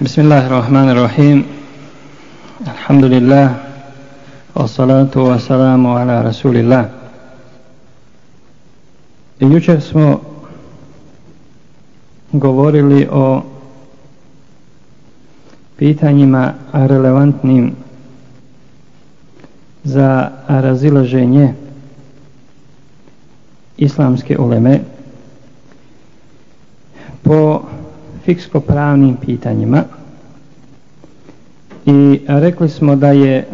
بسم الله الرحمن الرحيم الحمد لله والصلاة والسلام على رسول الله Jučer smo govorili o pitanjima relevantnim za razilaženje islamske uleme po fiksko-pravnim pitanjima. I rekli smo da je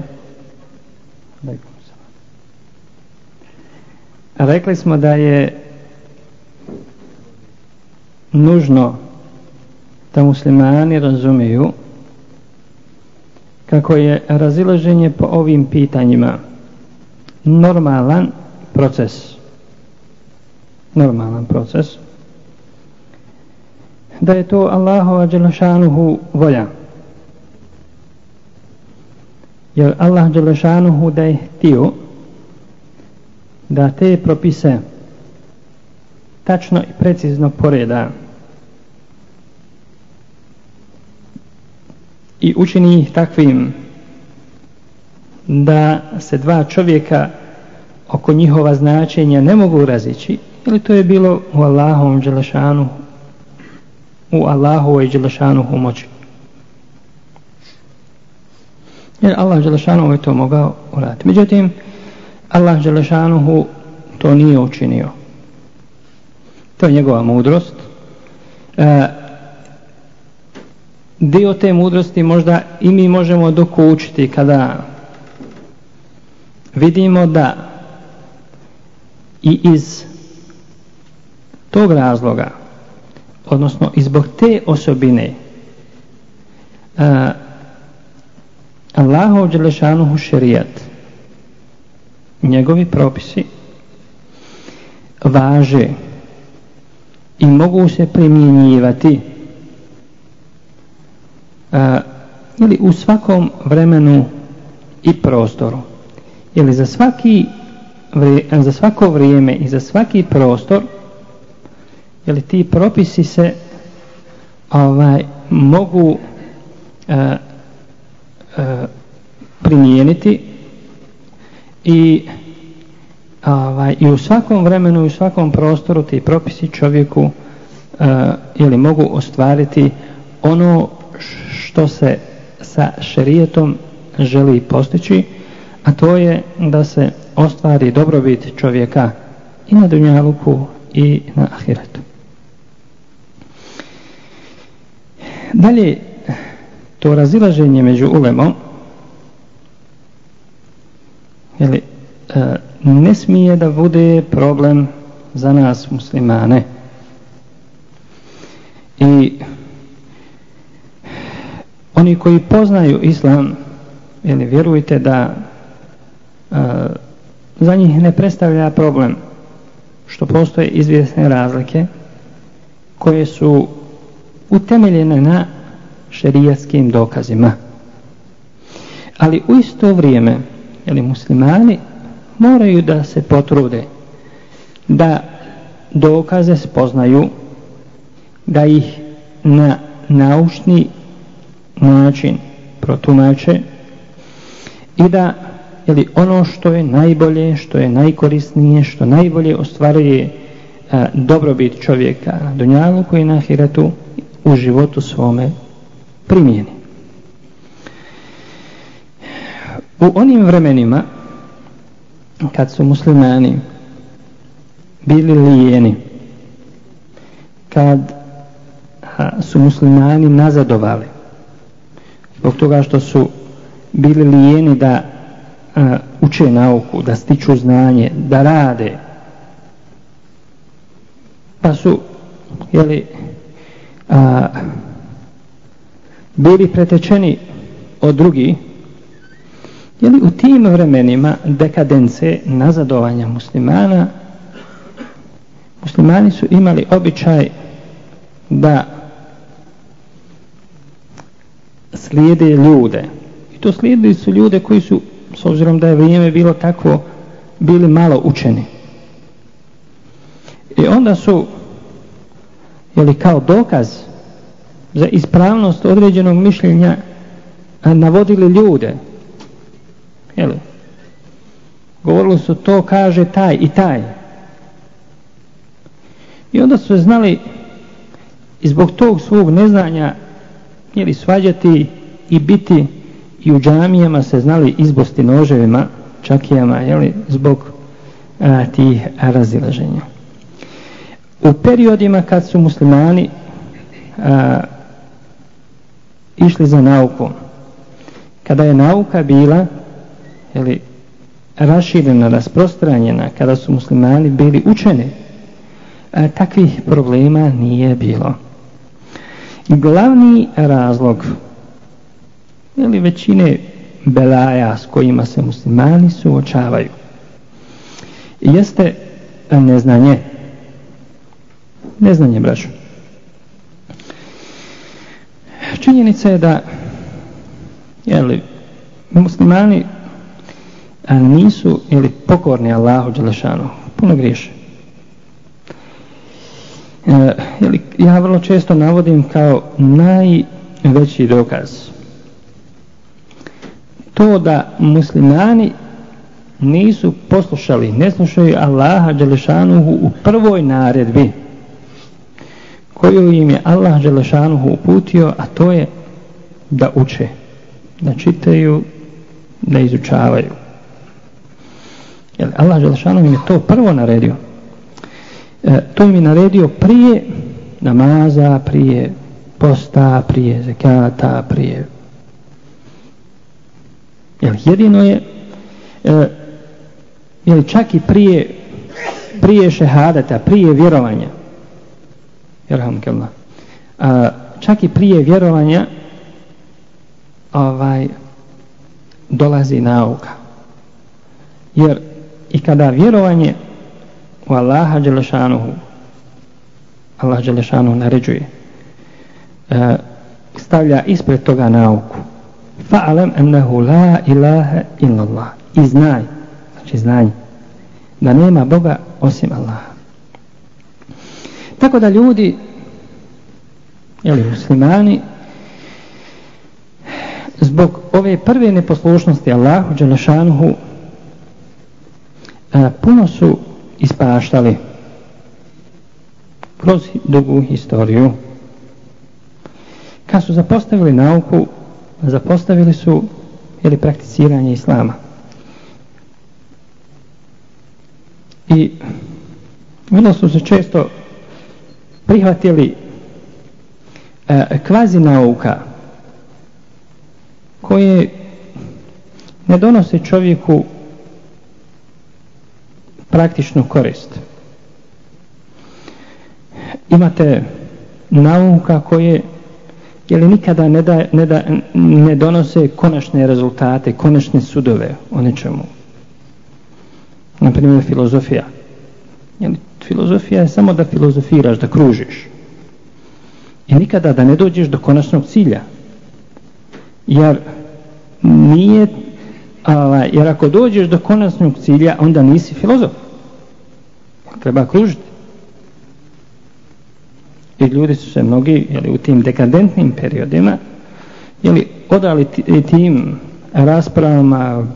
rekli smo da je nužno da muslimani razumiju kako je razilaženje po ovim pitanjima normalan proces. Normalan proces da je to Allahova Đelešanuhu volja. Jer Allah Đelešanuhu da je htio da te propise tačno i precizno poreda i učini ih takvim da se dva čovjeka oko njihova značenja ne mogu razići ili to je bilo u Allahom Đelešanuhu u Allahovoj Đelešanuhu moći. Jer Allah Đelešanuhu je to mogao uraditi. Međutim, Allah Đelešanuhu to nije učinio. To je njegova mudrost. E, dio te mudrosti možda i mi možemo dokučiti kada vidimo da i iz tog razloga odnosno i zbog te osobine uh, Allahov Đelešanuhu šerijat njegovi propisi važe i mogu se primjenjivati uh, ili u svakom vremenu i prostoru. Ili za svaki za svako vrijeme i za svaki prostor jeli ti propisi se ovaj mogu e, e, primijeniti i ovaj i u svakom vremenu i u svakom prostoru ti propisi čovjeku uh, jeli, mogu ostvariti ono što se sa šerijetom želi postići a to je da se ostvari dobrobit čovjeka i na dunjaluku i na ahiretu. Dalje, to razilaženje među ulemom jeli, e, ne smije da bude problem za nas muslimane. I oni koji poznaju islam, jeli, vjerujte da e, za njih ne predstavlja problem što postoje izvjesne razlike koje su utemeljene na šerijaskim dokazima. Ali u isto vrijeme, jeli muslimani moraju da se potrude da dokaze spoznaju da ih na naučni način protumače i da jeli, ono što je najbolje, što je najkorisnije, što najbolje ostvaruje a, dobrobit čovjeka na dunjalu koji na hiratu u životu svome primijeni. U onim vremenima kad su muslimani bili lijeni kad su muslimani nazadovali zbog toga što su bili lijeni da a, uče nauku, da stiču znanje, da rade pa su jeli, a, bili pretečeni od drugi je li u tim vremenima dekadence nazadovanja muslimana muslimani su imali običaj da slijede ljude. I to slijedili su ljude koji su s obzirom da je vrijeme bilo tako bili malo učeni. I onda su jeli kao dokaz za ispravnost određenog mišljenja navodili ljude. Jel? Govorili su to kaže taj i taj. I onda su znali i zbog tog svog neznanja jeli, svađati i biti i u džamijama se znali izbosti noževima, čakijama, jeli, zbog a, tih razilaženja. U periodima kad su muslimani a, išli za naukom, kada je nauka bila jeli, raširena, rasprostranjena, kada su muslimani bili učeni, a, takvih problema nije bilo. Glavni razlog ili većine belaja s kojima se muslimani suočavaju jeste neznanje. Neznanje, braću. Činjenica je da jeli, muslimani nisu ili pokorni Allahu Đelešanu, puno griješe. E, jeli, ja vrlo često navodim kao najveći dokaz to da muslimani nisu poslušali, ne slušaju Allaha Đelešanuhu u prvoj naredbi koju im je Allah Želešanuhu uputio, a to je da uče, da čitaju, da izučavaju. Jer Allah Želešanuhu im je to prvo naredio. E, to im je naredio prije namaza, prije posta, prije zekata, prije... Jer jedino je e, jer čak i prije prije šehadata, prije vjerovanja a, čak i prije vjerovanja ovaj dolazi nauka. Jer i kada vjerovanje u Allaha Đelešanuhu Allah Đelešanuhu naređuje a, stavlja ispred toga nauku. Fa'alam ennehu la ilaha illallah. I znaj znači znanje da nema Boga osim Allaha tako da ljudi ili muslimani zbog ove prve neposlušnosti Allahu Đelešanuhu e, puno su ispaštali kroz dugu historiju. Kad su zapostavili nauku zapostavili su ili prakticiranje islama. I vrlo su se često prihvatili e, kvazi nauka koje ne donose čovjeku praktičnu korist imate nauka koje ili nikada ne, da, ne, da, ne donose konačne rezultate, konačne sudove o nečemu. Naprimjer, filozofija. Jeli, filozofija je samo da filozofiraš, da kružiš. I nikada da ne dođeš do konačnog cilja. Jer nije, ala, jer ako dođeš do konačnog cilja, onda nisi filozof. Treba kružiti. I ljudi su se mnogi jeli, u tim dekadentnim periodima jeli, odali tim raspravama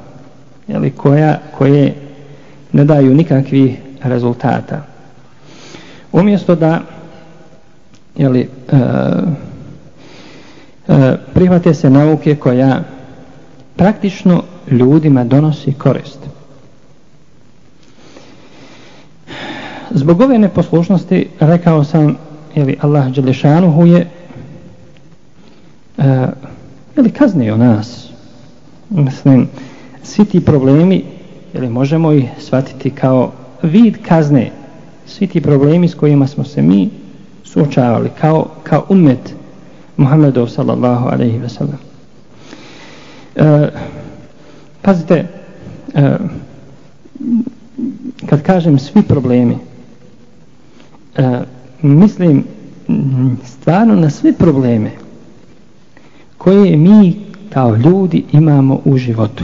jeli, koja, koje ne daju nikakvih rezultata. Umjesto da jeli, e, e, prihvate se nauke koja praktično ljudima donosi korist. Zbog ove neposlušnosti rekao sam jeli, Allah Đelešanuhu je e, jeli, kaznio nas mislim svi ti problemi jeli, možemo ih shvatiti kao vid kazne svi ti problemi s kojima smo se mi suočavali kao, kao umet Muhammedov sallallahu alaihi ve sellem. E, pazite e, kad kažem svi problemi e, mislim stvarno na sve probleme koje mi kao ljudi imamo u životu.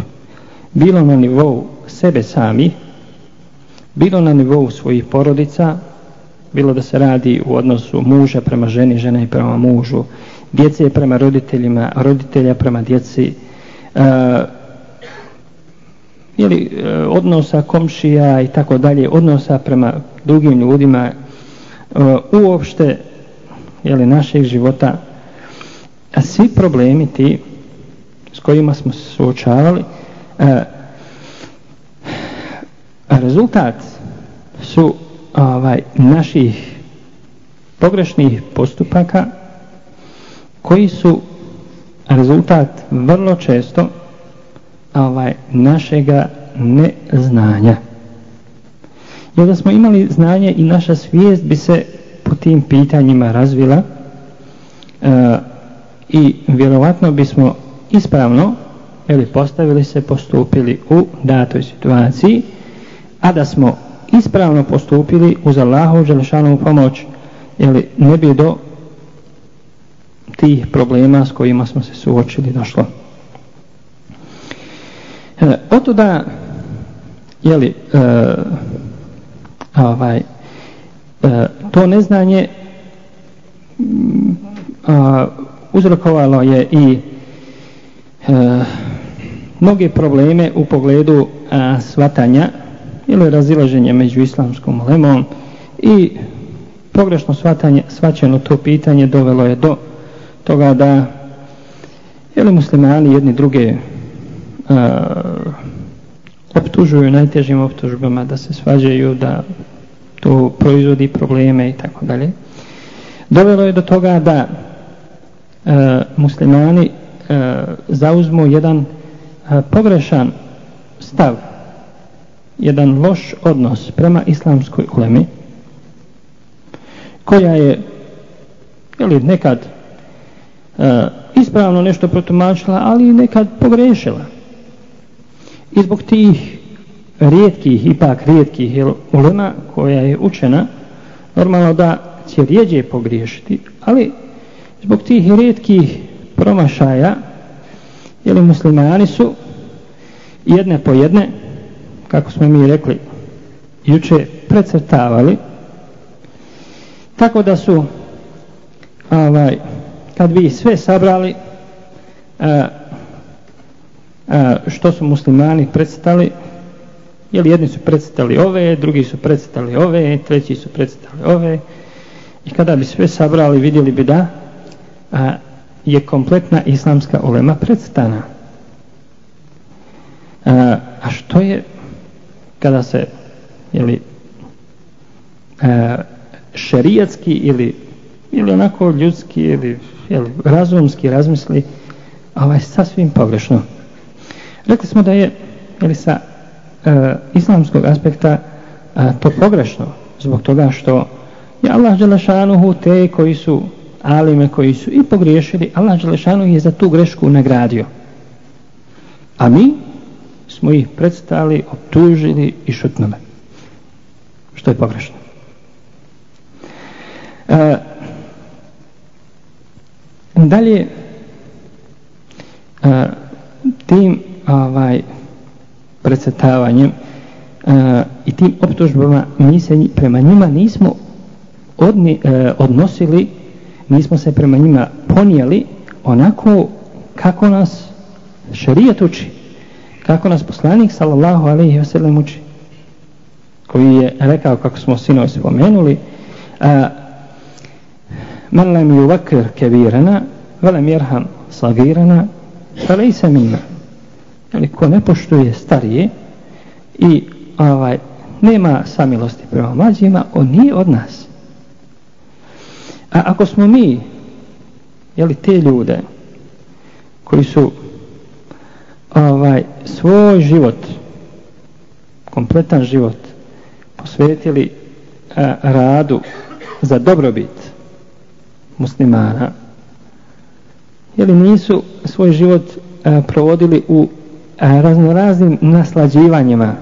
Bilo na nivou sebe sami bilo na nivou svojih porodica bilo da se radi u odnosu muža prema ženi, žene prema mužu djece prema roditeljima, roditelja prema djeci, uh, ili uh, odnosa komšija i tako dalje, odnosa prema drugim ljudima, uh, uopšte jeli, našeg života, a svi problemi ti s kojima smo se suočavali, uh, rezultat su ovaj naših pogrešnih postupaka koji su rezultat vrlo često ovaj našega neznanja. Jer da smo imali znanje i naša svijest bi se po tim pitanjima razvila e, i vjerovatno bismo ispravno ili postavili se postupili u datoj situaciji a da smo ispravno postupili uz Allahov želešanovu pomoć ili ne bi do tih problema s kojima smo se suočili došlo. E, oto da jeli, e, ovaj, e, to neznanje a, uzrokovalo je i e, mnoge probleme u pogledu a, svatanja ili razilaženje među islamskom lemom i pogrešno svatanje, svačeno to pitanje dovelo je do toga da jeli muslimani jedni druge uh, optužuju najtežim optužbama da se svađaju da to proizvodi probleme i tako dalje. Dovelo je do toga da e, muslimani e, zauzmu jedan e, pogrešan stav jedan loš odnos prema islamskoj ulemi koja je ili nekad e, ispravno nešto protumačila ali nekad pogrešila i zbog tih rijetkih ipak rijetkih ulema koja je učena normalno da će rijeđe pogriješiti ali zbog tih rijetkih promašaja ili muslimani su jedne po jedne kako smo mi rekli juče precrtavali tako da su ovaj, kad bi sve sabrali a, a, što su muslimani predstavili jer jedni su predstavili ove drugi su predstavili ove treći su predstavili ove i kada bi sve sabrali vidjeli bi da a, je kompletna islamska ulema predstana a, a što je kada se ili e, šerijatski ili ili onako ljudski ili ili razumski razmisli ovaj sasvim pogrešno. Rekli smo da je ili sa e, islamskog aspekta e, to pogrešno zbog toga što je Allah Đelešanuhu te koji su alime koji su i pogriješili Allah Đelešanuhu je za tu grešku nagradio. A mi smo ih predstavili, optužili i šutnuli. Što je pogrešno. E, dalje, e, tim ovaj, predstavanjem e, i tim optužbama mi se prema njima nismo odni, e, odnosili, nismo se prema njima ponijeli onako kako nas šarijet uči kako nas poslanik sallallahu alaihi wasallam uči? Koji je rekao kako smo sinovi spomenuli a, man lam yuvakir kebirana velem jerham sagirana falejsa minna. Ali ko ne poštuje starije i ovaj nema samilosti prema mlađima on nije od nas. A ako smo mi jeli te ljude koji su ovaj svoj život kompletan život posvetili a, radu za dobrobit muslimana. Ili nisu svoj život a, provodili u a, raznoraznim naslađivanjima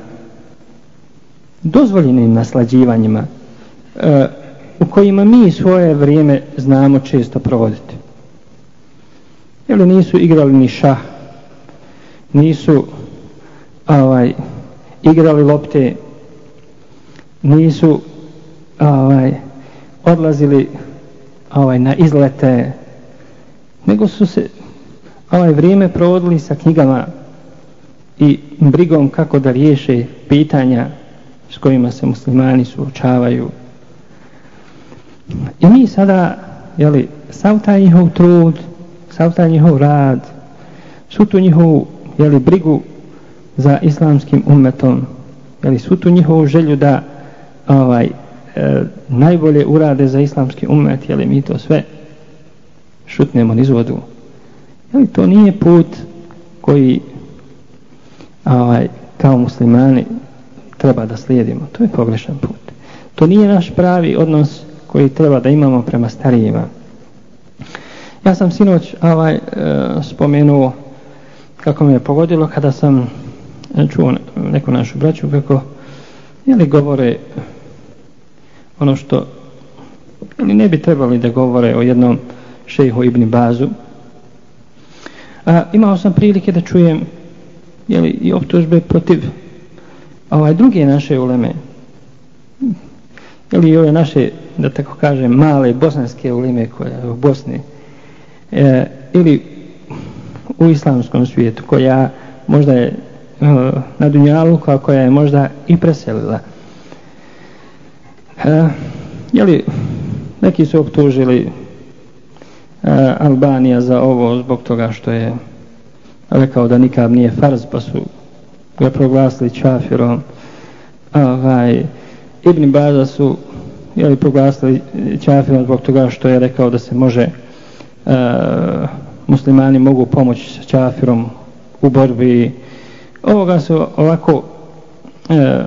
dozvoljenim naslađivanjima a, u kojima mi svoje vrijeme znamo često provoditi? Jer nisu igrali ni šah nisu ovaj igrali lopte nisu ovaj odlazili ovaj na izlete nego su se ovaj vrijeme provodili sa knjigama i brigom kako da riješe pitanja s kojima se muslimani suočavaju. I mi sada, jeli, sav taj njihov trud, sav taj njihov rad, svu tu njihovu, jeli, brigu za islamskim umetom, jeli, svu tu njihovu želju da ovaj, e, najbolje urade za islamski umet, jeli, mi to sve šutnemo niz vodu. Jeli, to nije put koji ovaj, kao muslimani treba da slijedimo. To je pogrešan put. To nije naš pravi odnos koji treba da imamo prema starijima. Ja sam sinoć ovaj, e, spomenuo kako me je pogodilo kada sam e, čuo neku našu braću kako jeli govore ono što ili ne bi trebali da govore o jednom šejhu Ibn Bazu. A, imao sam prilike da čujem jeli, i optužbe protiv ovaj druge naše uleme ili ove naše da tako kažem male bosanske uleme koje je u Bosni e, ili u islamskom svijetu koja možda je e, na Dunjalu koja je možda i preselila. E, jeli neki su optužili e, Albanija za ovo zbog toga što je rekao da nikad nije farz pa su ga proglasili čafirom. Ovaj, Ibn Baza su jeli, proglasili čafirom zbog toga što je rekao da se može uh, muslimani mogu pomoći sa čafirom u borbi ovoga su ovako e,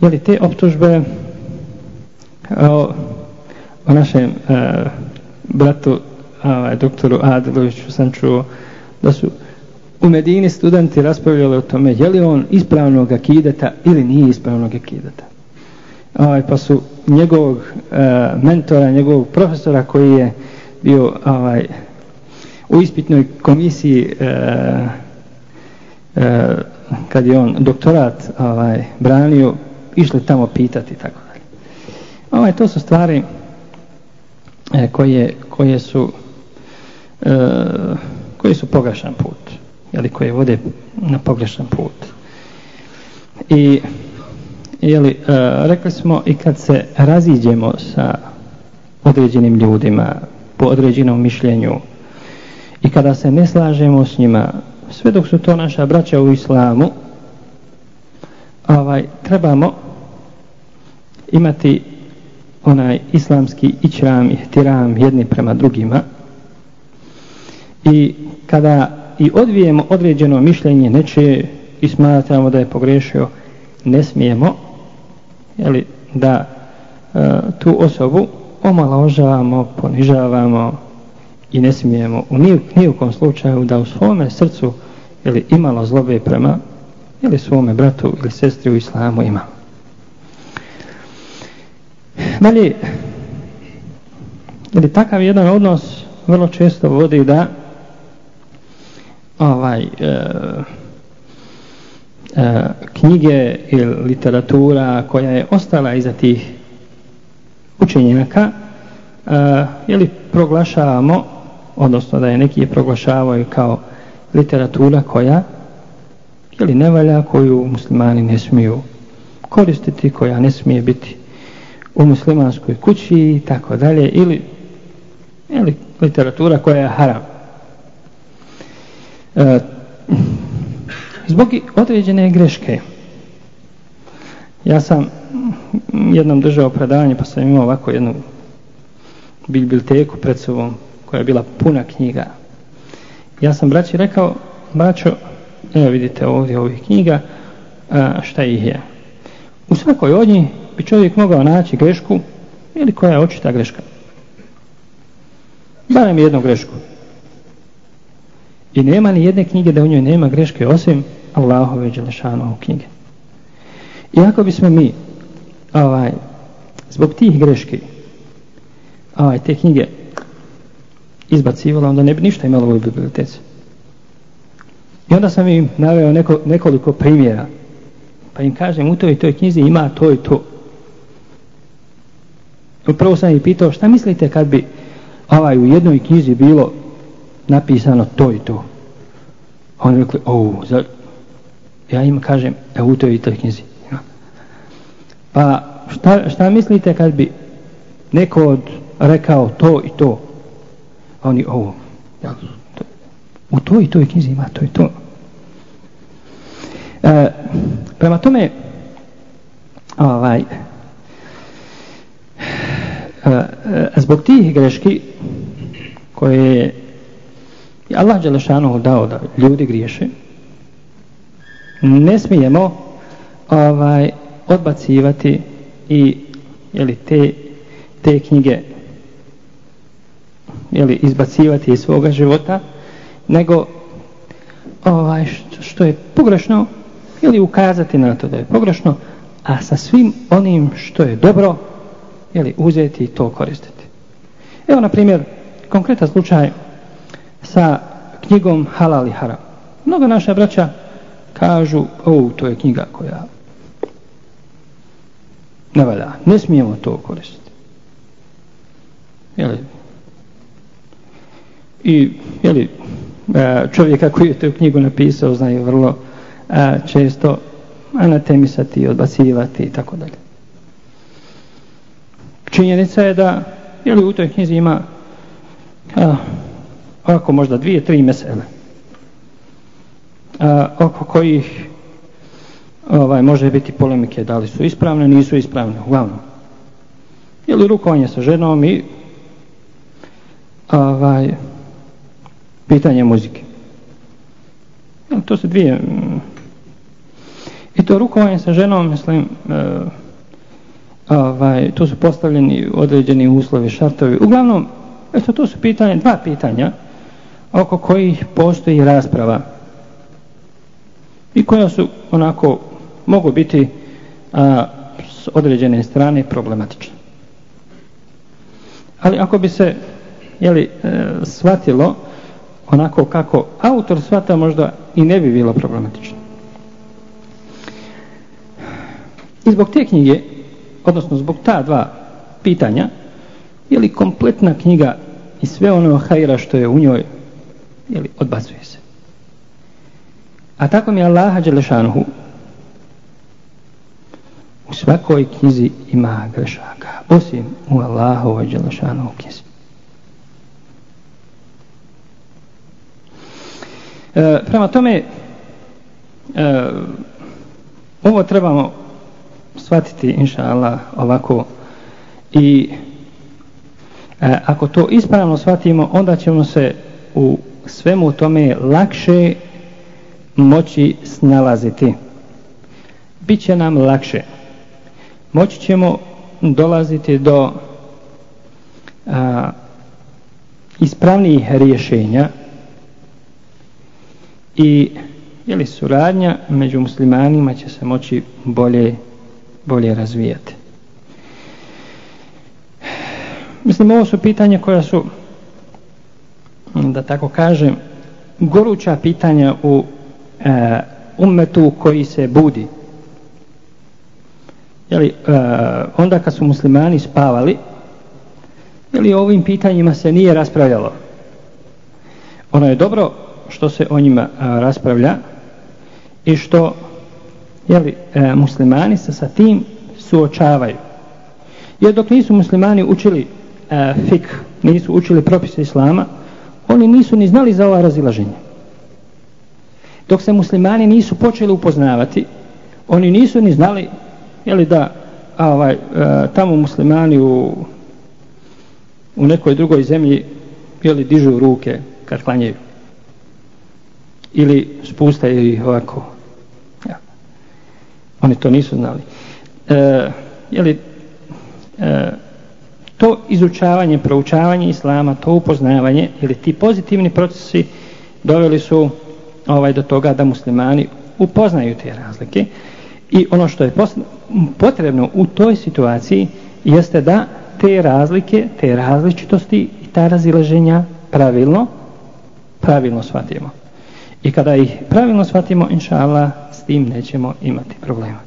jeli te optužbe o, o našem e, bratu ovaj, doktoru Adeloviću sam čuo da su u Medini studenti raspravljali o tome je li on ispravnog akideta ili nije ispravnog akideta. Ovaj, pa su njegovog e, mentora, njegovog profesora koji je bio ovaj, u ispitnoj komisiji e, e, kad je on doktorat ovaj, branio, išli tamo pitati i tako dalje. Ovaj, to su stvari e, koje, koje su e, koji su pogrešan put jeli, koje vode na pogrešan put. I jeli, e, rekli smo i kad se raziđemo sa određenim ljudima po određenom mišljenju i kada se ne slažemo s njima sve dok su to naša braća u islamu ovaj, trebamo imati onaj islamski ičram i tiram jedni prema drugima. I kada i odvijemo određeno mišljenje nečije i smatramo da je pogrešio, ne smijemo jeli, da e, tu osobu omaložavamo, ponižavamo i ne smijemo u nijukom slučaju da u svome srcu ili imalo zlobe prema ili svome bratu ili sestri u islamu ima. Dalje, ili takav jedan odnos vrlo često vodi da ovaj e, e, knjige ili literatura koja je ostala iza tih učenjaka e, ili proglašavamo odnosno da je neki proglašavaju kao literatura koja ili ne valja koju muslimani ne smiju koristiti koja ne smije biti u muslimanskoj kući i tako dalje ili, ili literatura koja je haram. E, zbog određene greške ja sam jednom držao predavanje pa sam imao ovako jednu biblioteku pred sobom koja je bila puna knjiga. Ja sam braći rekao braćo evo vidite ovdje ovih knjiga a, šta ih je. U svakoj od njih bi čovjek mogao naći grešku ili koja je očita greška. Barem jednu grešku. I nema ni jedne knjige da u njoj nema greške osim Allahove Đelešanove knjige. I ako bismo mi ovaj, zbog tih greški ovaj, te knjige izbacivala, onda ne bi ništa imalo u ovoj biblioteci. I onda sam im naveo neko, nekoliko primjera. Pa im kažem, u toj toj knjizi ima to i to. Prvo sam ih pitao, šta mislite kad bi ovaj, u jednoj knjizi bilo napisano to i to. A oni rekli, o, za... ja im kažem, e u toj i toj knjizi. Pa šta, šta mislite kad bi neko od rekao to i to? A oni, o, ja, to, u toj i toj knjizi ima to i to. E, prema tome, ovaj, e, e, zbog tih greški koje je Allah Đelešanu dao da ljudi griješe, ne smijemo ovaj, odbacivati i jeli, te, te knjige jeli, izbacivati iz svoga života, nego ovaj, što, je pogrešno, ili ukazati na to da je pogrešno, a sa svim onim što je dobro, jeli, uzeti i to koristiti. Evo, na primjer, konkretan slučaj sa knjigom Halal i Haram. Mnoga naša braća kažu, o, to je knjiga koja ne valja, ne smijemo to koristiti. Jeli? I, jeli, e, čovjeka koji je tu knjigu napisao znaju vrlo a, često anatemisati, odbacivati i tako dalje. Činjenica je da jeli, u toj knjizi ima a, oko možda dvije, tri mesele a, oko kojih ovaj, može biti polemike da li su ispravne, nisu ispravne, uglavnom. Ili rukovanje sa ženom i ovaj, pitanje muzike. To su dvije mm. I to rukovanje sa ženom, mislim, e, ovaj, to su postavljeni određeni uslovi, šartovi. Uglavnom, eto, to su pitanje, dva pitanja oko kojih postoji rasprava i koja su onako mogu biti a, s određene strane problematične. Ali ako bi se jeli, e, shvatilo onako kako autor svata možda i ne bi bilo problematično. I zbog te knjige, odnosno zbog ta dva pitanja, je li kompletna knjiga i sve ono hajra što je u njoj, je li odbacuje se. A tako mi Allaha Đelešanuhu u svakoj knjizi ima grešaka, osim u Allahovoj Đelešanuhu knjizi. E, prema tome, e, ovo trebamo shvatiti inša Allah ovako. I e, ako to ispravno shvatimo onda ćemo se u svemu tome lakše moći snalaziti. Biće nam lakše. Moći ćemo dolaziti do a, ispravnijih rješenja i ili suradnja među muslimanima će se moći bolje bolje razvijati. Mislim, ovo su pitanja koja su, da tako kažem, goruća pitanja u e, umetu koji se budi. Jeli, e, onda kad su muslimani spavali, jeli, o ovim pitanjima se nije raspravljalo. Ono je dobro što se o njima a, raspravlja i što jeli, e, muslimani se sa tim suočavaju. Jer dok nisu muslimani učili e, fik, nisu učili propise islama, oni nisu ni znali za ova razilaženja. Dok se muslimani nisu počeli upoznavati, oni nisu ni znali jeli, da a, ovaj, e, tamo muslimani u, u nekoj drugoj zemlji jeli, dižu ruke kad klanjaju. Ili spustaju ih ovako Ja. Oni to nisu znali. E, jeli, e, to izučavanje, proučavanje islama, to upoznavanje, ili ti pozitivni procesi doveli su ovaj do toga da muslimani upoznaju te razlike i ono što je potrebno u toj situaciji jeste da te razlike, te različitosti i ta razilaženja pravilno pravilno shvatimo. I kada ih pravilno shvatimo, inša Allah, tim nećemo imati problema.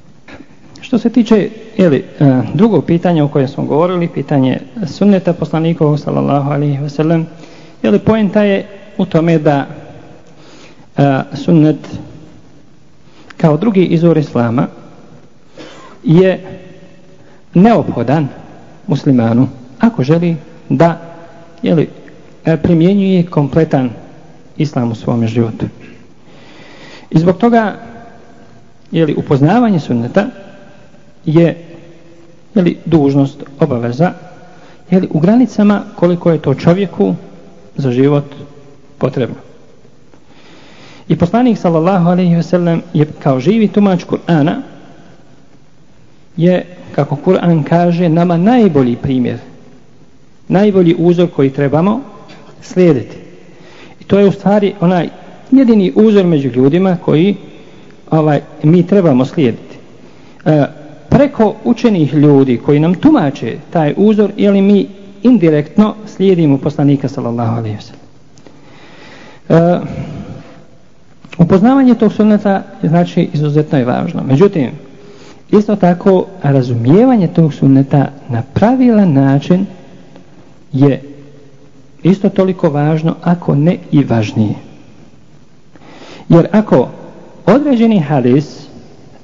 Što se tiče jeli, e, drugog pitanja o kojem smo govorili, pitanje sunneta poslanikovog sallallahu alaihi wasallam, jeli, pojenta je u tome da a, sunnet kao drugi izvor islama je neophodan muslimanu ako želi da jeli, e, primjenjuje kompletan islam u svom životu. I zbog toga jeli, upoznavanje sunneta je jeli, dužnost, obaveza jeli, u granicama koliko je to čovjeku za život potrebno. I poslanik sallallahu alejhi ve sellem je kao živi tumač Kur'ana je kako Kur'an kaže nama najbolji primjer. Najbolji uzor koji trebamo slijediti. To je u stvari onaj jedini uzor među ljudima koji ovaj mi trebamo slijediti. E, preko učenih ljudi koji nam tumače taj uzor, je li mi indirektno slijedimo poslanika sallallahu alejhi ve sellem. E, upoznavanje tog sunneta znači izuzetno je važno. Međutim, isto tako razumijevanje tog sunneta na pravilan način je isto toliko važno, ako ne i važnije. Jer ako određeni hadis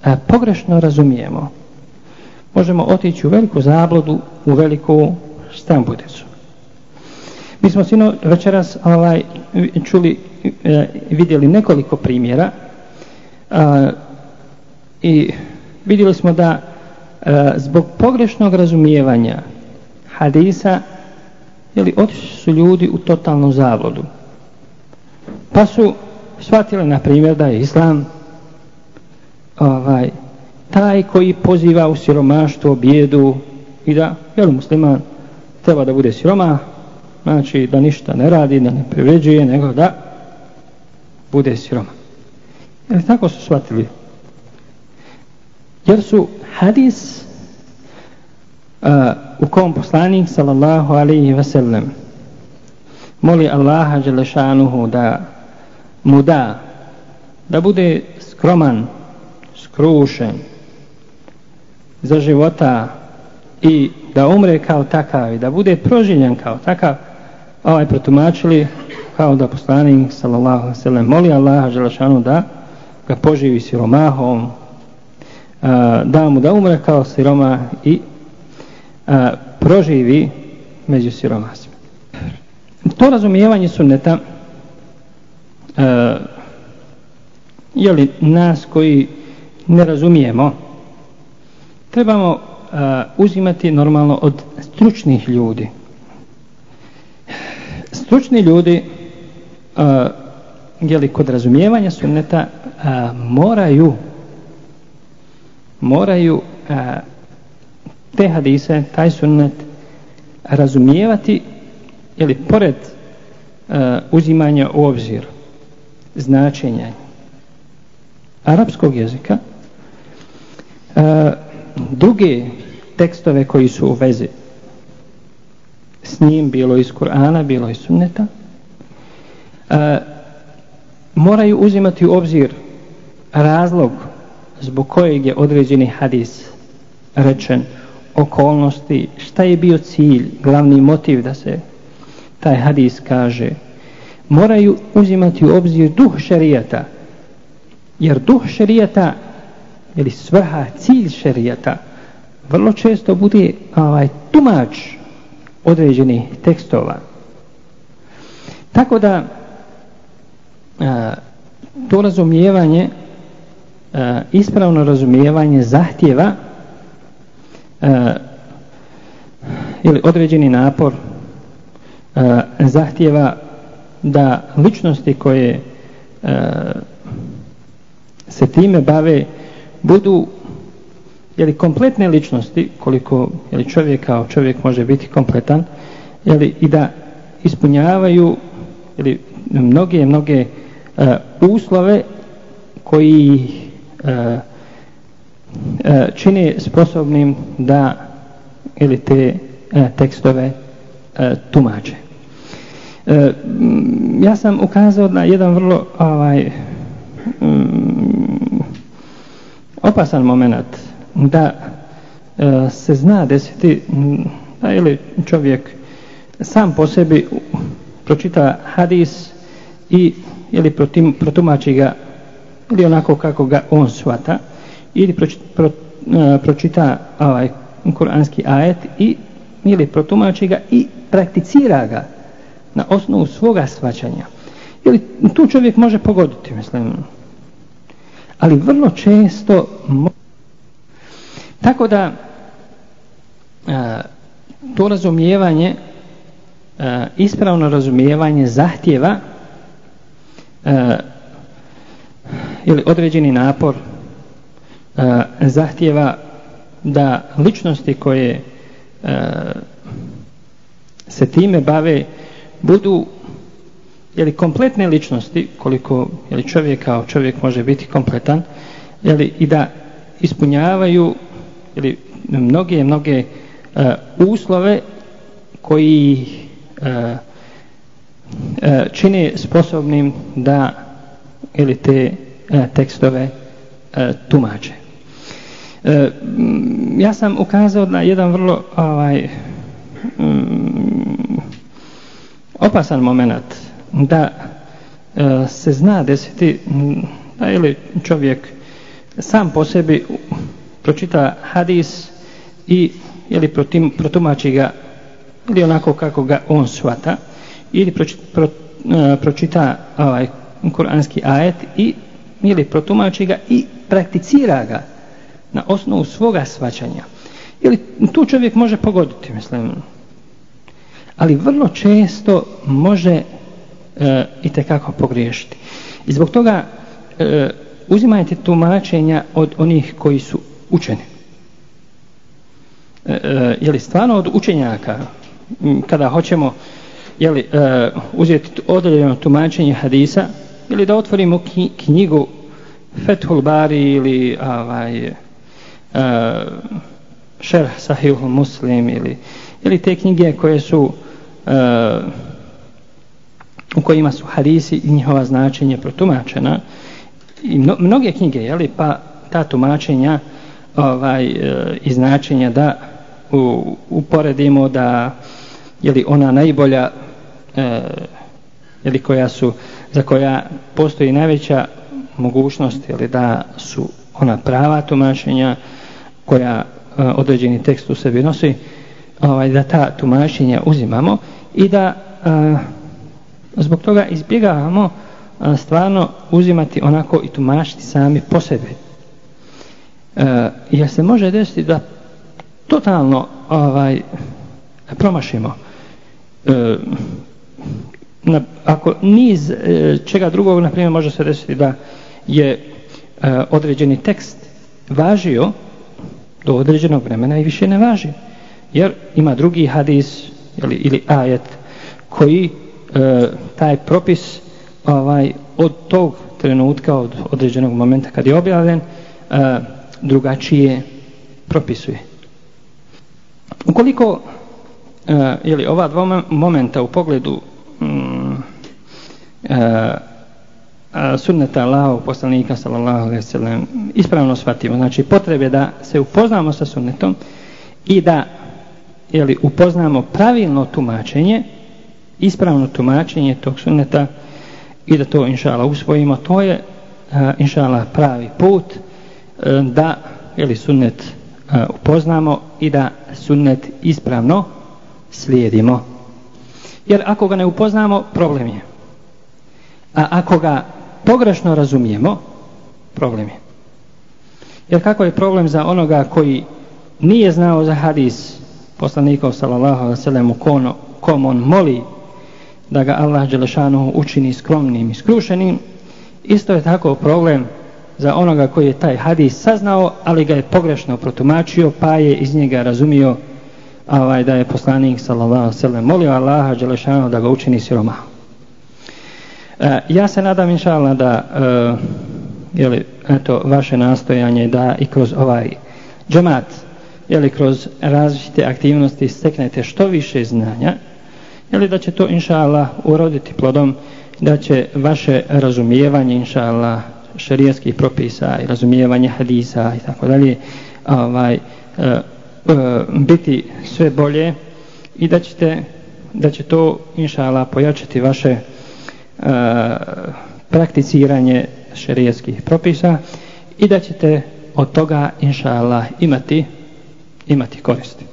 a, pogrešno razumijemo, možemo otići u veliku zablodu, u veliku stambudicu. Mi smo sino večeras ovaj, čuli, e, vidjeli nekoliko primjera a, i vidjeli smo da a, zbog pogrešnog razumijevanja hadisa jeli, otišli su ljudi u totalnu zavodu. Pa su shvatili, na primjer, da je islam ovaj, taj koji poziva u siromaštvo, bijedu i da, jel, musliman treba da bude siroma, znači da ništa ne radi, da ne privređuje, nego da bude siroma. Jel, tako su shvatili. Jer su hadis uh, u kom poslanik sallallahu alaihi ve sellem moli Allaha Đelešanuhu da mu da da bude skroman skrušen za života i da umre kao takav i da bude proživljen kao takav ovaj protumačili kao da poslanik sallallahu alaihi ve sellem moli Allaha Đelešanuhu da ga poživi siromahom da mu da umre kao siroma i a, proživi među siromasima. To razumijevanje sunneta a, je li nas koji ne razumijemo trebamo a, uzimati normalno od stručnih ljudi. Stručni ljudi a, je li kod razumijevanja sunneta a, moraju moraju a, te hadise, taj sunnet razumijevati ili pored uh, uzimanja u obzir značenja arapskog jezika uh, druge tekstove koji su u vezi s njim, bilo iz Kur'ana, bilo iz sunneta uh, moraju uzimati u obzir razlog zbog kojeg je određeni hadis rečen okolnosti, šta je bio cilj, glavni motiv da se taj hadis kaže, moraju uzimati u obzir duh šerijata, jer duh šerijata, ili svrha, cilj šerijata, vrlo često bude ovaj, tumač određenih tekstova. Tako da, a, to razumijevanje, a, ispravno razumijevanje zahtjeva e, ili određeni napor e, zahtjeva da ličnosti koje e, se time bave budu jeli, kompletne ličnosti koliko jeli, čovjek kao čovjek može biti kompletan jeli, i da ispunjavaju jeli, mnoge mnoge e, uslove koji e, E, čini sposobnim da ili te e, tekstove e, tumače. E, ja sam ukazao na jedan vrlo ovaj opasan moment da e, se zna desiti da pa ili čovjek sam po sebi pročita hadis i ili protim, protumači ga ili onako kako ga on shvata ili proči, pro, e, pročita ovaj kuranski ajet i ili protumači ga i prakticira ga na osnovu svoga svačanja. Ili tu čovjek može pogoditi, mislim. Ali vrlo često tako da a, to razumijevanje a, ispravno razumijevanje zahtjeva a, ili određeni napor a, zahtjeva da ličnosti koje a, se time bave budu jeli, kompletne ličnosti koliko jeli, čovjek kao čovjek može biti kompletan jeli, i da ispunjavaju jeli, mnoge mnoge e, uslove koji e, e, čine sposobnim da jeli, te uh, tekstove e, tumače. E, mm, ja sam ukazao na jedan vrlo ovaj, um, opasan moment da uh, se zna desiti mm, da ili čovjek sam po sebi pročita hadis i ili protim, protumači ga ili onako kako ga on shvata ili pročita, pro, uh, pročita ovaj kuranski ajet i ili protumači ga i prakticira ga na osnovu svoga svačanja ili tu čovjek može pogoditi mislim. Ali vrlo često može e, i tekako pogriješiti. I zbog toga e, uzimajte tumačenja od onih koji su učeni. E, e, je li stvarno od učenjaka? Kada hoćemo je li, e, uzeti određeno tumačenje hadisa ili da otvorimo knjigu Fethul Bari ili ovaj, e, Šerh Sahih Muslim ili, ili te knjige koje su uh, u kojima su hadisi i njihova značenja protumačena i mno, mnoge knjige jeli, pa ta tumačenja ovaj, uh, i značenja da u, uporedimo da je li ona najbolja uh, je koja su za koja postoji najveća mogućnost jeli, da su ona prava tumačenja koja e, određeni tekst u sebi nosi ovaj, da ta tumačenja uzimamo i da a, zbog toga izbjegavamo a, stvarno uzimati onako i tumačiti sami po sebi. A, jer se može desiti da totalno ovaj, promašimo a, na, ako niz a, čega drugog na primjer može se desiti da je a, određeni tekst važio do određenog vremena i više ne važi. Jer ima drugi hadis ili, ili ajet koji e, taj propis ovaj od tog trenutka, od određenog momenta kad je objavljen, e, drugačije propisuje. Ukoliko e, ili ova dva momenta u pogledu mm, e, sunneta Allahovog poslanika sallallahu alejhi ve sellem ispravno shvatimo. Znači potrebe da se upoznamo sa sunnetom i da je li upoznamo pravilno tumačenje ispravno tumačenje tog sunneta i da to inshallah usvojimo. To je inshallah pravi put e, da je li sunnet e, upoznamo i da sunnet ispravno slijedimo. Jer ako ga ne upoznamo problem je. A ako ga pogrešno razumijemo, problem je. Jer kako je problem za onoga koji nije znao za hadis poslanikov sallallahu alaihi sallam u kom on moli da ga Allah Đelešanu učini skromnim i skrušenim, isto je tako problem za onoga koji je taj hadis saznao, ali ga je pogrešno protumačio, pa je iz njega razumio ovaj, da je poslanik sallallahu alaihi sallam molio Allaha Đelešanu da ga učini siromahom. E, ja se nadam inšalna da e, jeli, eto, vaše nastojanje da i kroz ovaj džemat jeli, kroz različite aktivnosti steknete što više znanja jeli, da će to inša uroditi plodom da će vaše razumijevanje inša šerijskih propisa i razumijevanje hadisa i tako dalje ovaj, e, e, biti sve bolje i da ćete da će to inšala pojačati vaše E, prakticiranje šerijetskih propisa i da ćete od toga inša Allah imati imati koristi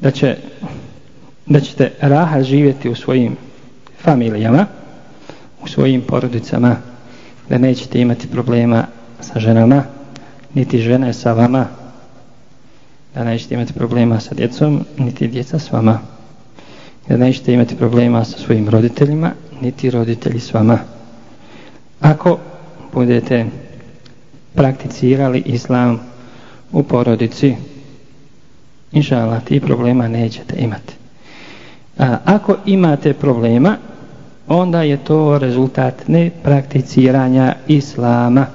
da će da ćete raha živjeti u svojim familijama u svojim porodicama da nećete imati problema sa ženama niti žene sa vama da nećete imati problema sa djecom niti djeca s vama da nećete imati problema sa svojim roditeljima niti roditelji s vama. Ako budete prakticirali islam u porodici inšala, ti problema nećete imati. A ako imate problema onda je to rezultat neprakticiranja islama.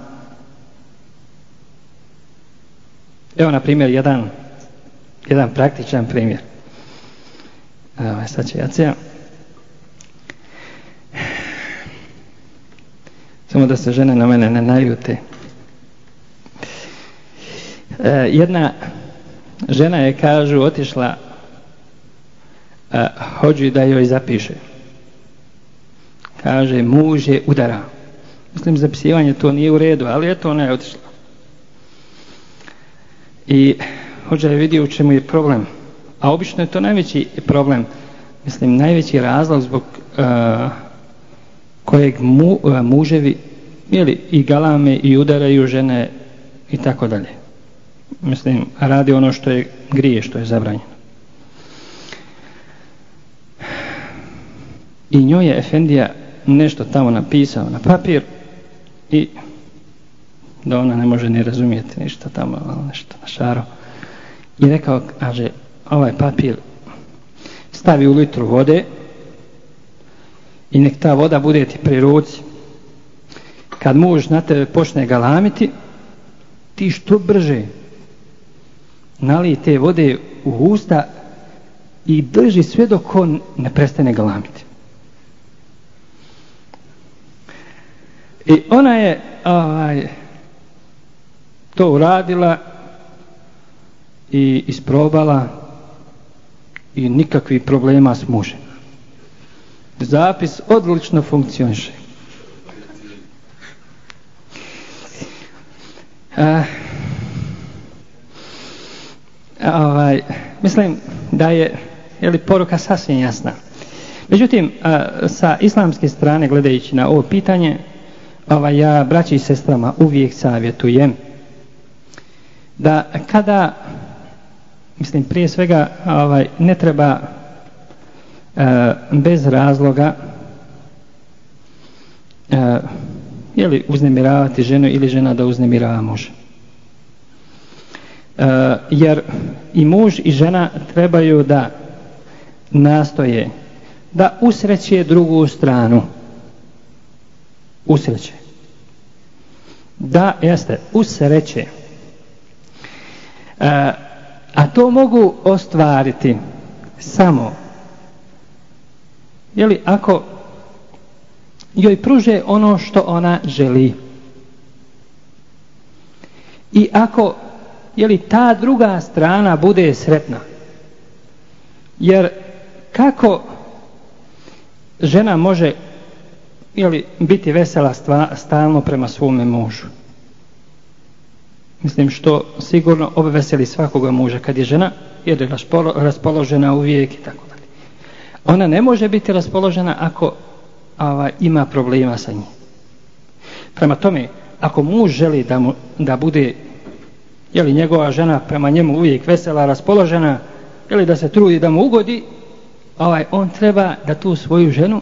Evo na primjer jedan jedan praktičan primjer. Evo sad će jacija samo da se žene na mene ne naljute e, jedna žena je kažu otišla a, hođu da joj zapiše. Kaže muž je udara. Mislim zapisivanje to nije u redu ali eto ona je otišla. I hođa je vidio u čemu je problem. A obično je to najveći problem mislim najveći razlog zbog uh, kojeg mu, uh, muževi Jeli, i galame i udaraju žene i tako dalje. Mislim radi ono što je grije što je zabranjeno. I njoj je Efendija nešto tamo napisao na papir i da ona ne može ni razumijeti ništa tamo nešto na šaro i rekao kaže ovaj papir stavi u litru vode i nek ta voda bude ti pri ruci kad muž na tebe počne galamiti ti što brže nalije te vode u usta i drži sve dok on ne prestane galamiti. I ona je ovaj, to uradila i isprobala i nikakvih problema s mužem. Zapis odlično funkcioniše. A, ovaj, mislim da je je li poruka sasvim jasna. Međutim, a, sa islamske strane gledajući na ovo pitanje, ovaj, ja braći i sestrama uvijek savjetujem da kada mislim prije svega ovaj, ne treba a, bez razloga a, je li uznemiravati ženu ili žena da uznemirava muža. E, jer i muž i žena trebaju da nastoje da usreće drugu stranu. Usreće. Da jeste usreće. E, a to mogu ostvariti samo jeli ako joj pruže ono što ona želi. I ako je li ta druga strana bude sretna jer kako žena može ili biti vesela stva, stalno prema svome mužu? Mislim što sigurno obveseli svakoga muža. Kad je žena jer je raspolo, raspoložena uvijek i tako dalje. Ona ne može biti raspoložena ako ava, ima problema sa njim prema tome ako muž želi da, mu, da bude jeli, njegova žena prema njemu uvijek vesela, raspoložena, jeli, da se trudi da mu ugodi, ovaj, on treba da tu svoju ženu,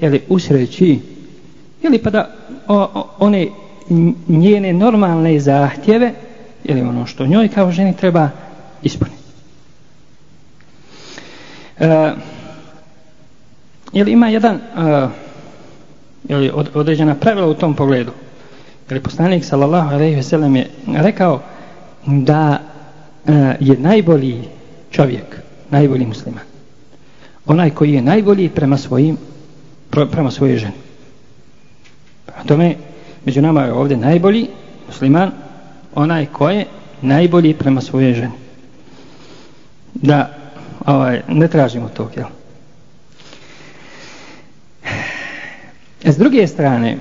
jeli, usreći, jeli, pa da o, o, one njene normalne zahtjeve, ili ono što njoj kao ženi treba ispuniti. E, Jel ima jedan, e, ili od, određena pravila u tom pogledu, je poslanik sallallahu alejhi ve sellem je rekao, da uh, je najbolji čovjek, najbolji musliman. Onaj koji je najbolji prema svojim prema svojoj ženi. Prema tome, među nama je ovdje najbolji musliman, onaj koji je najbolji prema svojoj ženi. Da, ovaj, ne tražimo tog, jel? S druge strane,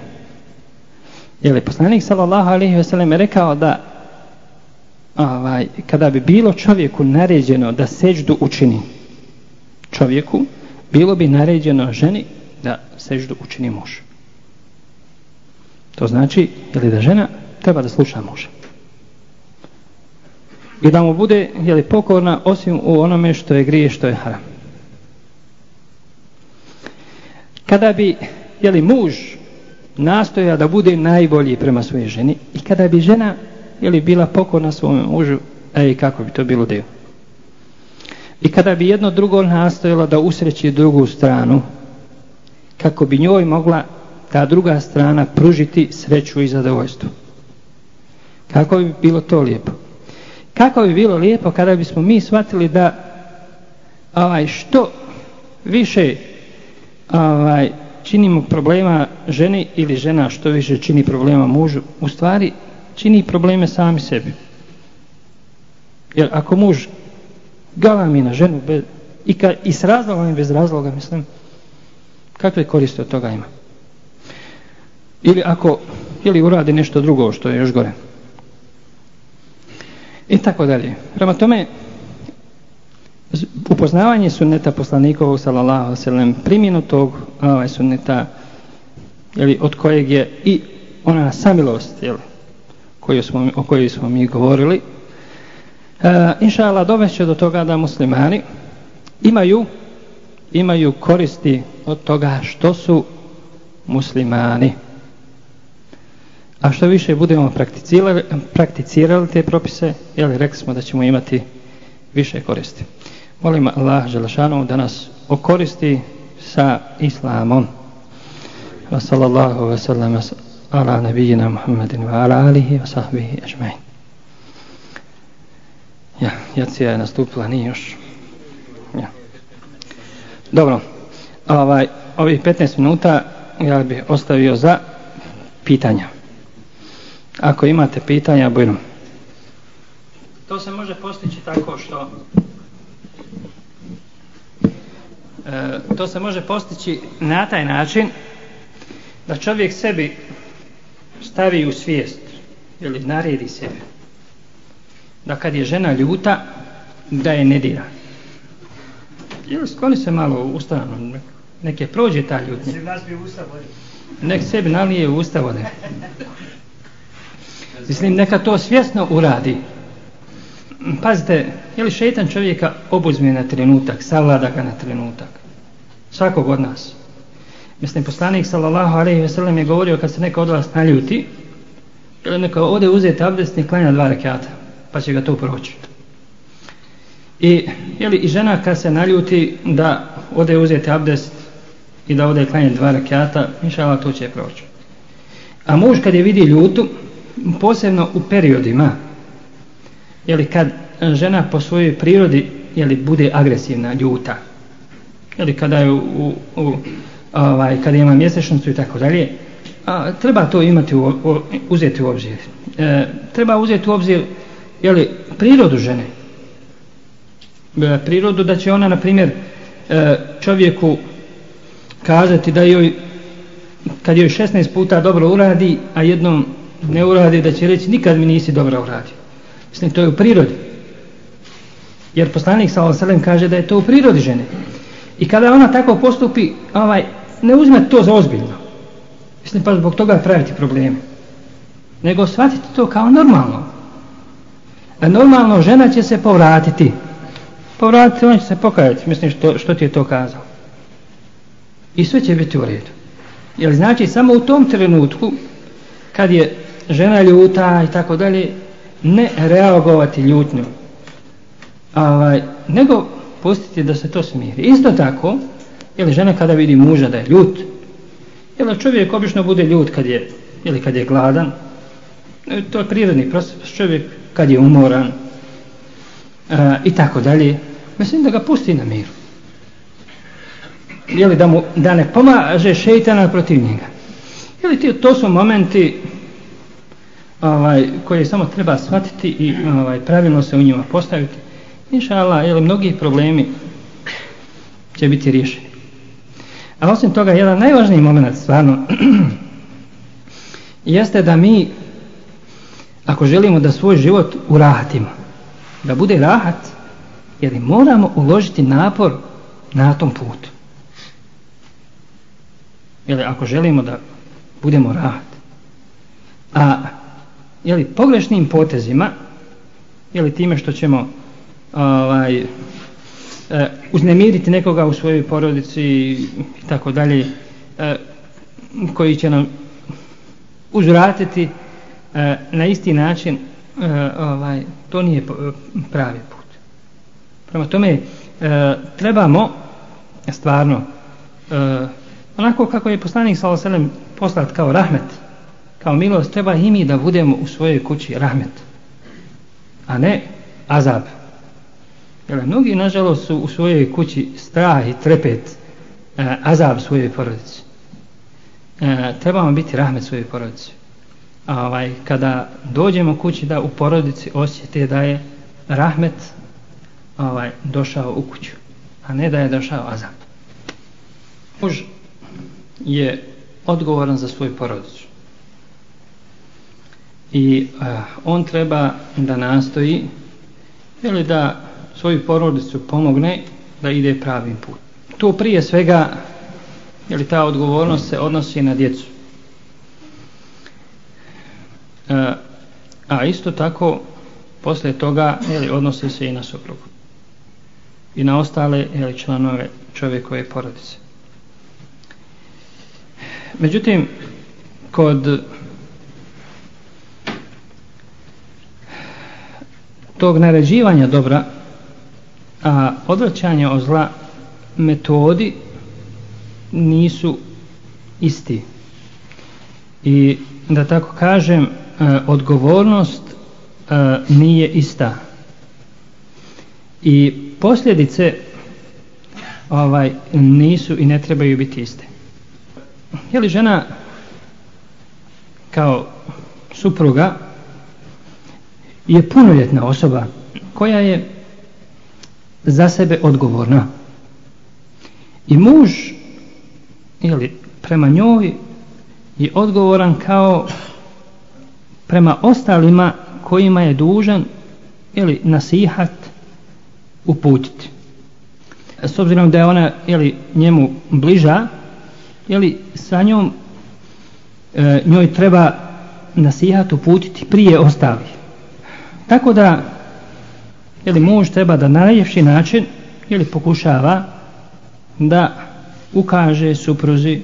je li poslanik sallallahu alaihi ve sellem rekao da ovaj, kada bi bilo čovjeku naređeno da seždu učini čovjeku, bilo bi naređeno ženi da seždu učini muž. To znači, je li da žena treba da sluša muža. I da mu bude, je li pokorna, osim u onome što je grije, što je haram. Kada bi, je li muž nastoja da bude najbolji prema svojoj ženi i kada bi žena, je li bila pokorna svom mužu, ej, kako bi to bilo deo I kada bi jedno drugo nastojalo da usreći drugu stranu, kako bi njoj mogla ta druga strana pružiti sreću i zadovoljstvo. Kako bi bilo to lijepo? Kako bi bilo lijepo kada bismo mi shvatili da ovaj, što više ovaj, čini mu problema ženi ili žena što više čini problema mužu, u stvari čini probleme sami sebi. Jer ako muž galami na ženu bez, i, ka, i s razlogom i bez razloga, mislim, kakve koriste od toga ima? Ili ako ili uradi nešto drugo što je još gore. I tako dalje. Prema tome, upoznavanje sunneta poslanikovog sallallahu sallam primjenu tog ovaj, sunneta jeli, od kojeg je i ona samilost jeli, koju smo, o kojoj smo mi govorili. E, inša Allah doveće do toga da muslimani imaju imaju koristi od toga što su muslimani. A što više budemo prakticirali, prakticirali te propise jeli, rekli smo da ćemo imati više koristi molim Allah Želešanu da nas okoristi sa islamom wa sallallahu wa sallam ala nabijina Muhammedin wa ala alihi wa sahbihi ajma'in ja, jacija je nastupila nije još ja. dobro ovaj, ovih 15 minuta ja bih ostavio za pitanja ako imate pitanja bojno. to se može postići tako što E, to se može postići na taj način da čovjek sebi stavi u svijest ili naredi sebi da kad je žena ljuta da je ne dira. Ili skloni se malo u ustanu neke prođe ta ljutnja. Nek sebi nalije u usta vode. Mislim neka to svjesno uradi. Pazite, je li šeitan čovjeka obuzme na trenutak, savlada ga na trenutak? Svakog od nas. Mislim, poslanik sallallahu alaihi ve sellem je govorio kad se neka od vas naljuti, ili neka ode uzeti abdest i klanja dva rekata, pa će ga to proći. I, jeli, i žena kad se naljuti da ode uzeti abdest i da ode klanja dva rekata, mišala to će proći. A muž kad je vidi ljutu, posebno u periodima, jeli kad žena po svojoj prirodi jeli bude agresivna, ljuta. Jeli kada je u, u, u ovaj kada ima mjesečnicu i tako dalje, a treba to imati u, u, uzeti u obzir. E, treba uzeti u obzir jeli prirodu žene. E, prirodu da će ona na primjer e, čovjeku kazati da joj kad joj 16 puta dobro uradi, a jednom ne uradi, da će reći nikad mi nisi dobro uradio. Mislim, to je u prirodi. Jer poslanik sa kaže da je to u prirodi žene. I kada ona tako postupi, ovaj, ne uzme to za ozbiljno. Mislim, pa zbog toga praviti probleme. Nego shvatiti to kao normalno. A normalno žena će se povratiti. Povratiti, on će se pokajati. Mislim, što, što ti je to kazao. I sve će biti u redu. Jer znači, samo u tom trenutku, kad je žena ljuta i tako dalje, ne reagovati ljutnju ovaj, nego pustiti da se to smiri. Isto tako ili žena kada vidi muža da je ljut? Ili čovjek obično bude ljut kad je ili kad je gladan? E, to je prirodni proces. Čovjek kad je umoran a, i tako dalje. Mislim da ga pusti na miru. Ili da mu da ne pomaže šeitana protiv njega? Ili ti, to su momenti ovaj, koje samo treba shvatiti i ovaj, pravilno se u njima postaviti. Inša Allah, jel, mnogi problemi će biti riješeni. A osim toga, jedan najvažniji moment stvarno jeste da mi ako želimo da svoj život urahatimo, da bude rahat, jer moramo uložiti napor na tom putu. Jer ako želimo da budemo rahat, a jeli, pogrešnim potezima, jeli time što ćemo ovaj, e, uznemiriti nekoga u svojoj porodici i tako dalje, e, koji će nam uzvratiti e, na isti način, e, ovaj, to nije pravi put. Prema tome, e, trebamo stvarno, e, onako kako je poslanik s.a.v. poslat kao rahmet, kao milost, treba i mi da budemo u svojoj kući rahmet, a ne azab. Jer mnogi, nažalost, su u svojoj kući strah i trepet e, azab svojoj porodici. E, trebamo biti rahmet svojoj porodici. A ovaj, kada dođemo kući da u porodici osjete da je rahmet ovaj, došao u kuću, a ne da je došao azab. Muž je odgovoran za svoju porodicu. I uh, on treba da nastoji ili da svoju porodicu pomogne da ide pravim put. To prije svega, ili ta odgovornost se odnosi na djecu. E, a isto tako, posle toga, ili odnosi se i na suprugu. I na ostale, ili članove čovjekove porodice. Međutim, kod tog naređivanja dobra, a odvraćanje od zla metodi nisu isti. I da tako kažem e, odgovornost e, nije ista. I posljedice ovaj nisu i ne trebaju biti iste. Je li žena kao supruga je punoljetna osoba koja je za sebe odgovorna. I muž ili prema njoj je odgovoran kao prema ostalima kojima je dužan ili nasihat uputiti. S obzirom da je ona ili njemu bliža, ili sa njom e, njoj treba nasihat uputiti prije ostalih. Tako da ili muž treba da na najljepši način ili pokušava da ukaže supruzi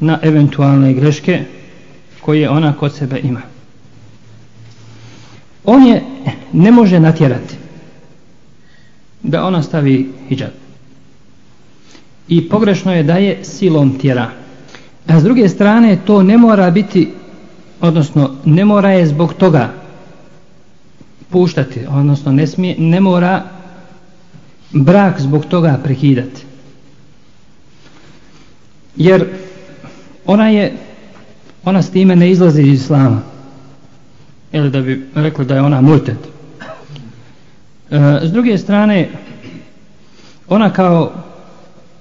na eventualne greške koje ona kod sebe ima. On je ne može natjerati da ona stavi hijab. I pogrešno je da je silom tjera. A s druge strane to ne mora biti, odnosno ne mora je zbog toga puštati, odnosno ne, smije, ne mora brak zbog toga prekidati. Jer ona je, ona s time ne izlazi iz islama. Ili da bi rekli da je ona multet. E, s druge strane, ona kao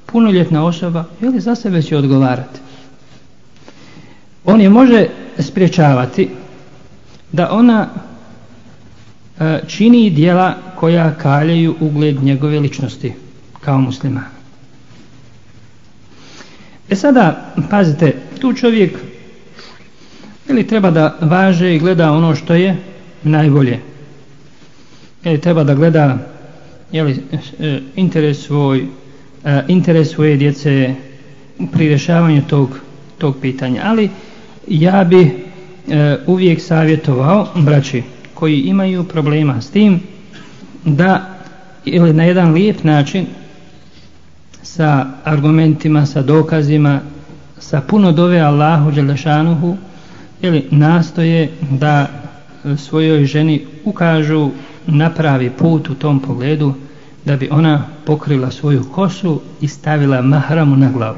punoljetna osoba, je li za sebe će odgovarati? On je može spriječavati da ona E, čini dijela koja kaljaju ugled njegove ličnosti kao muslima. E sada, pazite, tu čovjek ili treba da važe i gleda ono što je najbolje. Ili treba da gleda jeli, e, interes svoj, e, interes svoje djece pri rješavanju tog, tog pitanja. Ali ja bi uvijek savjetovao, braći, koji imaju problema s tim da ili na jedan lijep način sa argumentima, sa dokazima, sa puno dove Allahu Đelešanuhu ili nastoje da svojoj ženi ukažu napravi put u tom pogledu da bi ona pokrila svoju kosu i stavila mahramu na glavu.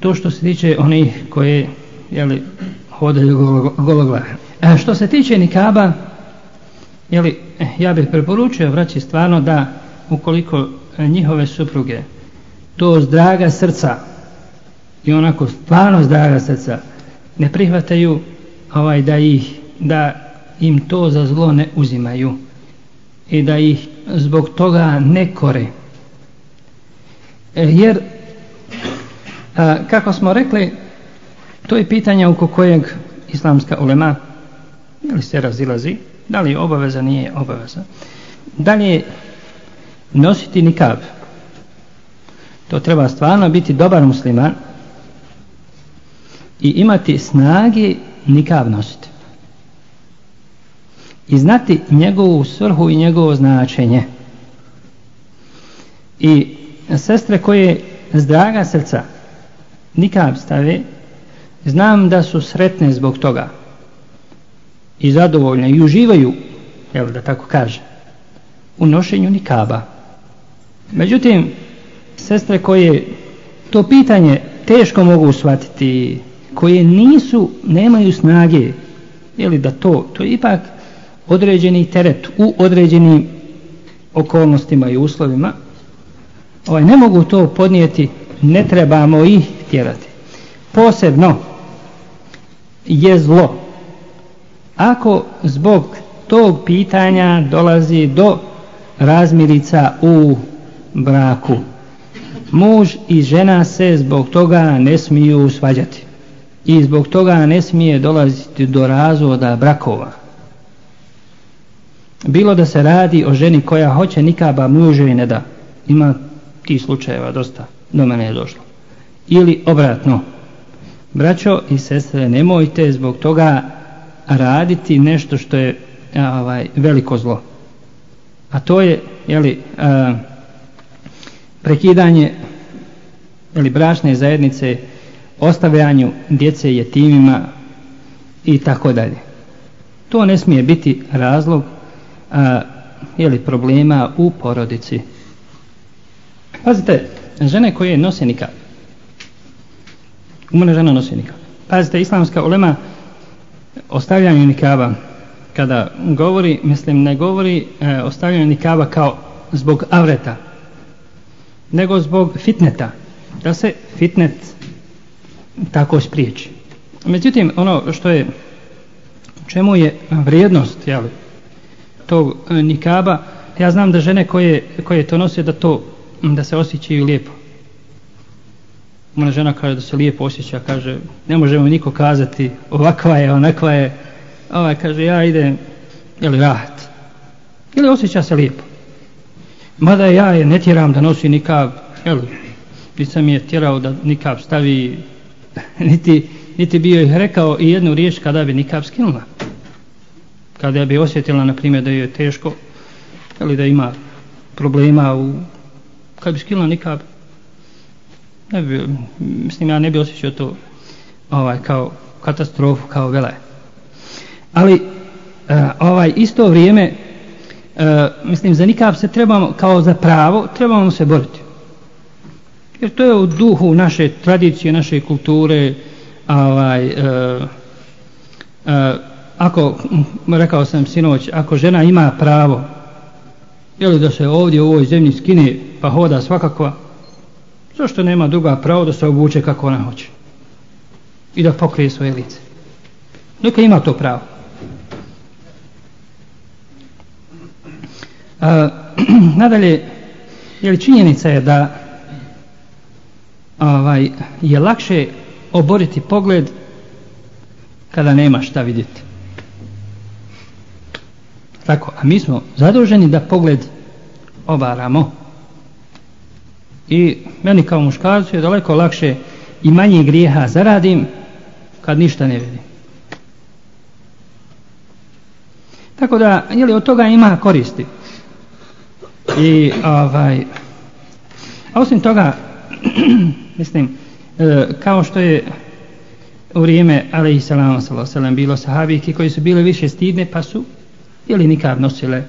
To što se tiče onih koje jeli, hodaju gologlave. E, što se tiče nikaba, jeli, e, ja bih preporučio vraći stvarno da ukoliko e, njihove supruge to zdraga srca i onako stvarno zdraga srca ne prihvataju ovaj da ih da im to za zlo ne uzimaju i da ih zbog toga ne kore. E, jer a, kako smo rekli to je pitanje oko kojeg islamska ulema ili se razilazi? Da li je obaveza nije obaveza? Da li nositi nikab? To treba stvarno biti dobar musliman i imati snage nikab nositi. I znati njegovu svrhu i njegovo značenje. I sestre koje zdraga srca nikab stave znam da su sretne zbog toga i zadovoljne i uživaju evo da tako kaže u nošenju nikaba. Međutim sestre koje to pitanje teško mogu shvatiti koje nisu, nemaju snage ili da to, to je ipak određeni teret u određenim okolnostima i uslovima. Ovaj, ne mogu to podnijeti ne trebamo ih tjerati. Posebno je zlo ako zbog tog pitanja dolazi do razmirica u braku muž i žena se zbog toga ne smiju svađati i zbog toga ne smije dolaziti do razvoda brakova. Bilo da se radi o ženi koja hoće nikaba mužu i ne da. Ima ti slučajeva dosta do mene je došlo. Ili obratno. Braćo i sestre nemojte zbog toga raditi nešto što je ovaj, veliko zlo. A to je jeli, a, prekidanje ili bračne zajednice ostavljanju djece jetimima i tako dalje. To ne smije biti razlog a, jeli, problema u porodici. Pazite žene koje nose nikad umrna žena nosi nikad pazite islamska ulema ostavljanje nikaba. Kada govori, mislim ne govori e, ostavljanje nikaba kao zbog avreta nego zbog fitneta. Da se fitnet tako spriječi. Međutim ono što je čemu je vrijednost jeli, tog e, nikaba ja znam da žene koje, koje to nose da to da se osjećaju lijepo. Moja žena kaže da se lijepo osjeća, kaže, ne možemo niko kazati, ovakva je, onakva je, ovaj kaže, ja idem, ili rahat, ili osjeća se lijepo. Mada ja je ne tjeram da nosi nikab, jel, nisam je tjerao da nikav stavi, niti, niti bio ih rekao i jednu riječ kada bi nikav skinula. Kada bi osjetila, na primjer, da je teško, ili da ima problema u, kad bi skinula nikav, ne bi, mislim ja ne bi osjećao to ovaj, kao katastrofu, kao vele. Ali uh, ovaj isto vrijeme uh, mislim za nikab se trebamo kao za pravo trebamo se boriti. Jer to je u duhu naše tradicije, naše kulture ovaj uh, uh, ako rekao sam sinoć, ako žena ima pravo ili da se ovdje u ovoj zemlji skine pa hoda svakako Zašto nema druga pravo da se obuče kako ona hoće? I da pokrije svoje lice. Neka ima to pravo. A, nadalje, je li činjenica je da ovaj, je lakše oboriti pogled kada nema šta vidjeti. Tako, a mi smo zaduženi da pogled obaramo. I meni kao muškarcu je daleko lakše i manje grijeha zaradim kad ništa ne vidim. Tako da, jeli, od toga ima koristi. I, ovaj, a osim toga, mislim, e, kao što je u vrijeme, ali i salam, salam, bilo sahabiki koji su bile više stidne, pa su, jeli, nikad nosile.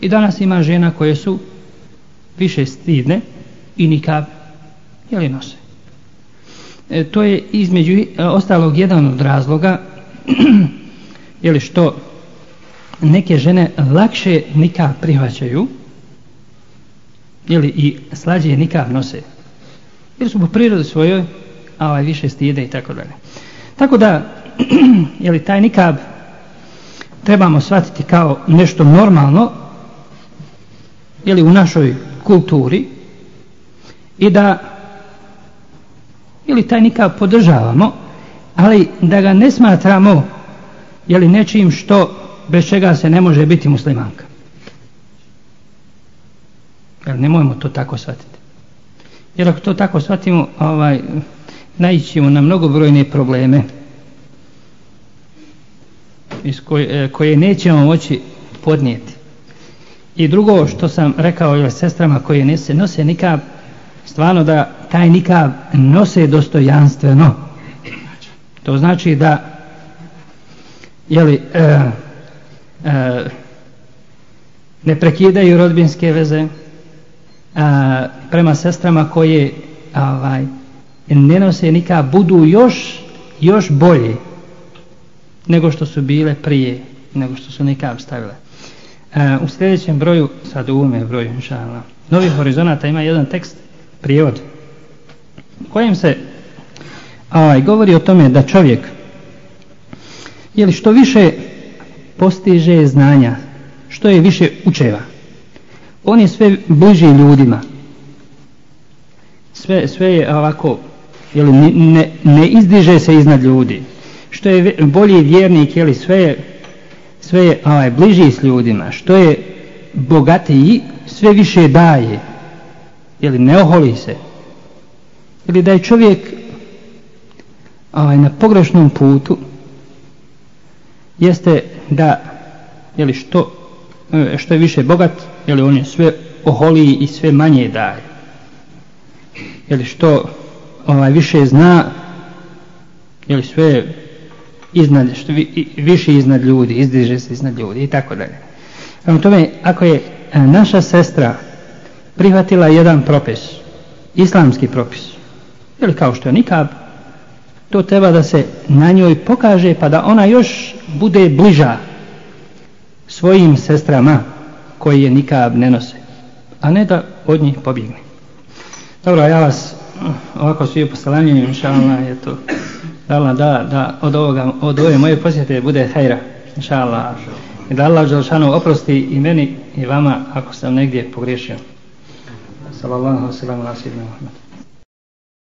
I danas ima žena koje su više stidne, i nikab je li nose e, to je između e, ostalog jedan od razloga je li što neke žene lakše nikab prihvaćaju ili i slađe nikab nose. Ili su po prirodi svojoj, a ovaj više stide i tako dalje. Tako da, je li taj nikab trebamo shvatiti kao nešto normalno, ili u našoj kulturi, i da ili taj nikab podržavamo, ali da ga ne smatramo jeli nečim što bez čega se ne može biti muslimanka. Jer ne mojemo to tako shvatiti. Jer ako to tako shvatimo, ovaj, najićemo na mnogobrojne probleme iz koje, e, koje nećemo moći podnijeti. I drugo što sam rekao je sestrama koje nese, nose nikab, stvarno da taj nikav nose dostojanstveno. To znači da jeli, e, e, ne prekidaju rodbinske veze a, prema sestrama koje ovaj, ne nose nikad budu još još bolje nego što su bile prije nego što su nikad stavile a, e, u sljedećem broju sad u ume broju inšalna Novi horizonata ima jedan tekst prijevod kojem se ovaj, govori o tome da čovjek jeli što više postiže znanja, što je više učeva, on je sve bliži ljudima. Sve, sve je ovako, jeli, ne, ne izdiže se iznad ljudi. Što je bolji vjernik, jeli, sve je, sve je ovaj, bliži s ljudima. Što je bogatiji, sve više daje. Jeli, ne oholi se. Ili da je čovjek ovaj, na pogrešnom putu, jeste da jeli, što e, što je više bogat jeli, on je sve oholi i sve manje daje Jeli, što ovaj više zna jeli, sve iznad što vi, više iznad ljudi izdiže se iznad ljudi i tako dalje Prema tome, ako je e, naša sestra prihvatila jedan propis, islamski propis, ili kao što je nikab, to treba da se na njoj pokaže pa da ona još bude bliža svojim sestrama koji je nikab ne nose a ne da od njih pobjegne. Dobro ja vas ovako svi postalanjem inšalna je to dala da, da od, ovoga, od ove moje posjete bude hajra inšalna i da Allah Želšanu oprosti i meni i vama ako sam negdje pogriješio sallallahu alejhi wa sallam, na sidna Muhammed